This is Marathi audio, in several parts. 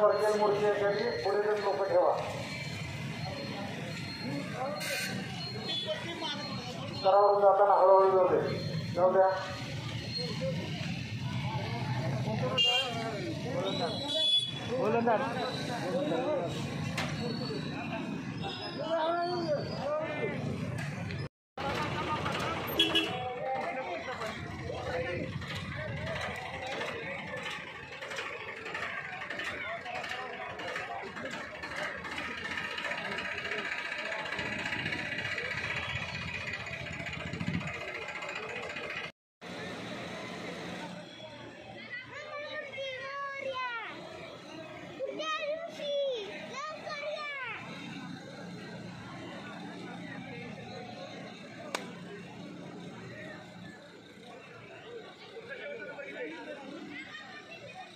सरकेल मूर्ती एखादी पुढे दोन लोक ठेवा. स्तरावरून जाताना हळूहळू जाऊ दे. जाऊ द्या.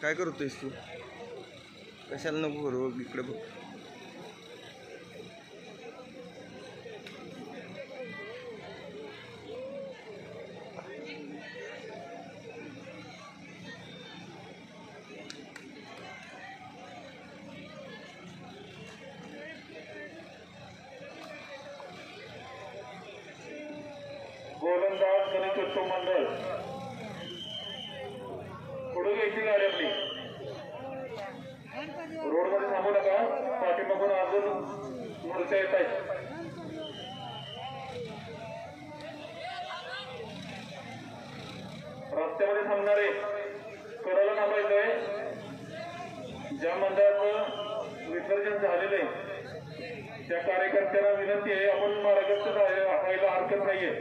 काय करतोयस तू? कशाला नको करू? बघ इकडे बघ. गोलंदाज कनेक्ट मंडळ. घ्यायची गाडी आपली. रोडमध्ये थांबू नका. पाठीमागून अजून मूर्त्या येत आहेत. रस्त्यामध्ये थांबणारे कडाला थांबायचंय ज्या मंडळाचं विसर्जन झालेलं आहे त्या कार्यकर्त्यांना विनंती आहे आपण मार्गस्थ व्हायला हरकत नाहीये.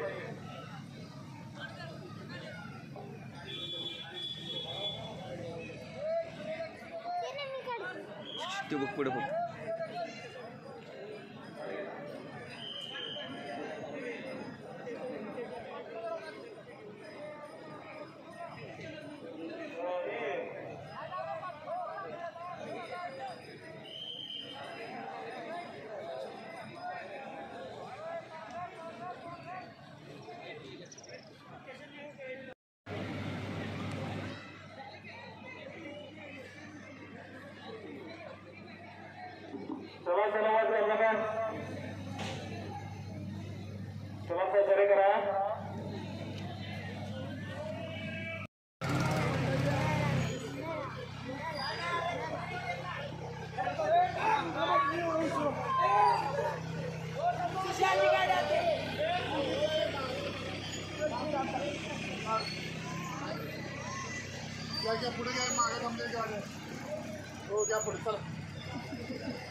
ते बघ पुढे बघ चला चला वाजवा नका चला सहकार्य करा पुढे काय मागे थांबले गाड्या हो घ्या पुढे चला।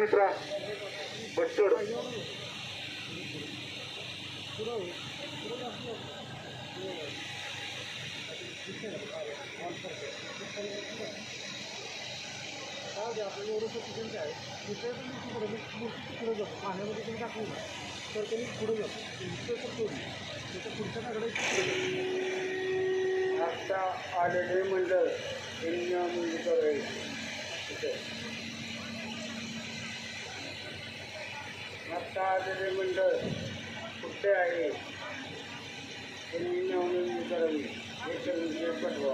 पुढे जातो पाण्यामध्ये तुम्ही तर त्यांनी पुढे जातो तर पुढच्या कागडाची आता आलेले मंडळ आता आचार्य मंडळ कुठे आहे? त्यांनी नोंदणी करावी. हे करून पाठवा